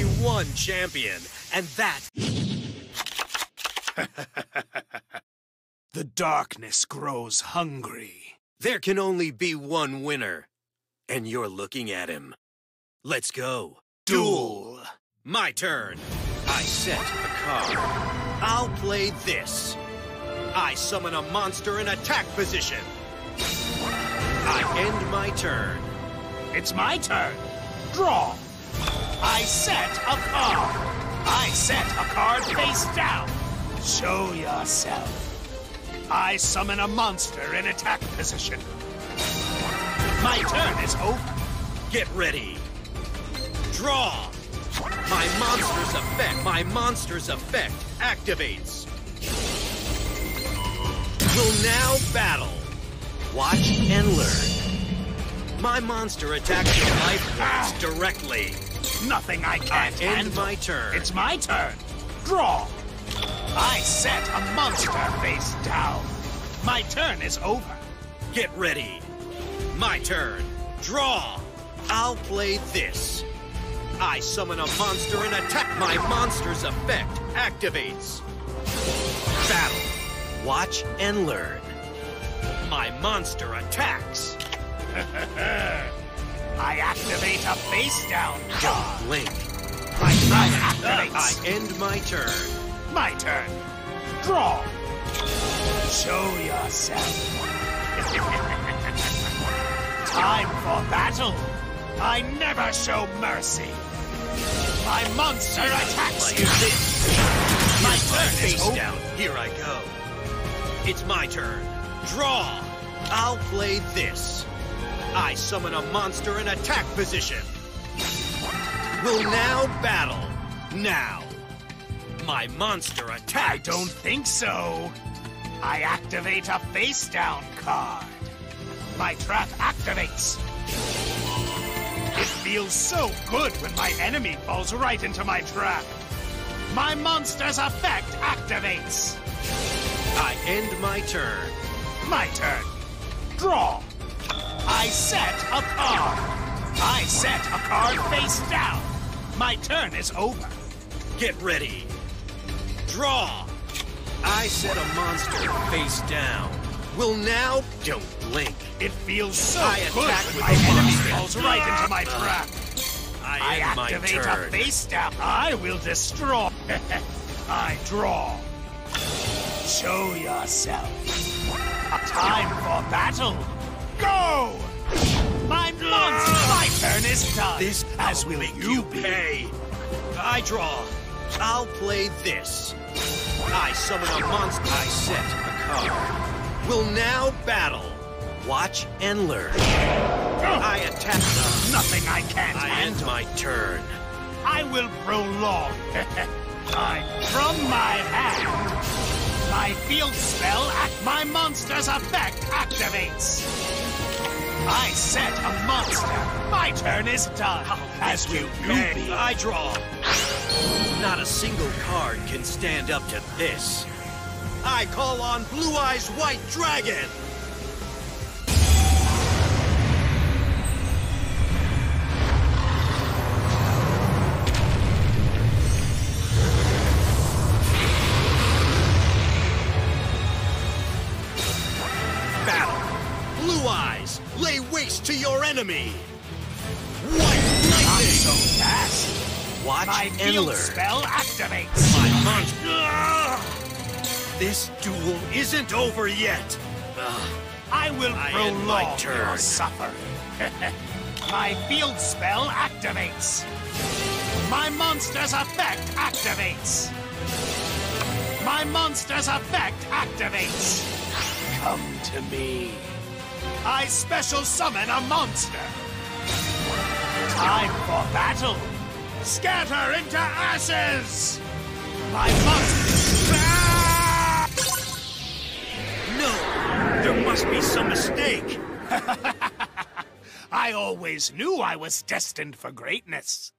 one champion, and that. the darkness grows hungry. There can only be one winner, and you're looking at him. Let's go. Duel. My turn. I set a card. I'll play this. I summon a monster in attack position. I end my turn. It's my turn. Draw. I set a card. I set a card face down. Show yourself. I summon a monster in attack position. My turn is over. Get ready. Draw. My monster's effect. My monster's effect activates. We'll now battle. Watch and learn. My monster attacks your life points directly. Nothing I can't I end handle. my turn. It's my turn. Draw. I set a monster face down. My turn is over. Get ready. My turn. Draw. I'll play this. I summon a monster and attack. My monster's effect activates. Battle. Watch and learn. My monster attacks. I activate a face down card. Don't blink. My turn I end my turn. My turn. Draw. Show yourself. Time for battle. I never show mercy. My monster attacks you. My turn is face over. down. Here I go. It's my turn. Draw. I'll play this. I summon a monster in attack position. We'll now battle. Now. My monster attack. I don't think so. I activate a face down card. My trap activates. It feels so good when my enemy falls right into my trap. My monster's effect activates. I end my turn. My turn. Draw. I set a card. I set a card face down. My turn is over. Get ready. Draw. I set a monster face down. Will now don't blink. It feels so I good attack with my enemy monster. falls right into my trap. I I activate a face down. I will destroy. I draw. Show yourself. A time for battle. Go! My monster. My turn is done. This as I'll will you be. pay. I draw. I'll play this. I summon a monster. I set a card. Will now battle. Watch and learn. I attack them. Nothing I can't I end my turn. I will prolong. I from my hand. My field spell at my monster's effect activates. I set a monster. My turn is done. Oh, As you be. I draw. Not a single card can stand up to this. I call on Blue Eyes White Dragon. Lay waste to your enemy. White lightning! Not so fast. Watch My and field learn. spell activates. My monster. This duel isn't over yet. I will I prolong your suffering. My field spell activates. My monster's effect activates. My monster's effect activates. Come to me. I special summon a monster. Time for battle. Scatter into ashes. My monster. Ah! No, there must be some mistake. I always knew I was destined for greatness.